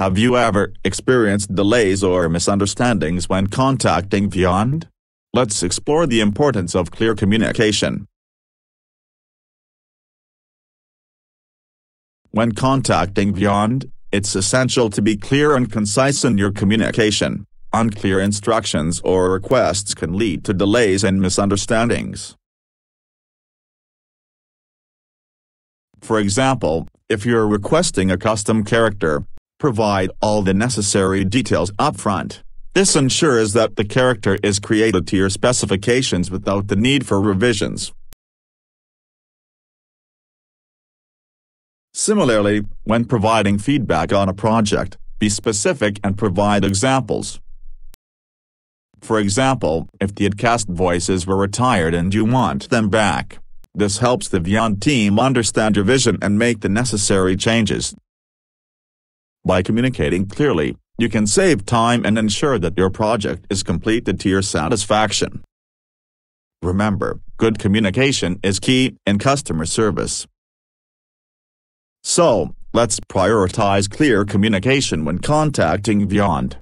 Have you ever experienced delays or misunderstandings when contacting Vyond? Let's explore the importance of clear communication. When contacting Vyond, it's essential to be clear and concise in your communication. Unclear instructions or requests can lead to delays and misunderstandings. For example, if you're requesting a custom character, provide all the necessary details upfront. This ensures that the character is created to your specifications without the need for revisions. Similarly, when providing feedback on a project, be specific and provide examples. For example, if the cast voices were retired and you want them back, this helps the Vyond team understand your vision and make the necessary changes. By communicating clearly, you can save time and ensure that your project is completed to your satisfaction. Remember, good communication is key in customer service. So, let's prioritize clear communication when contacting Vyond.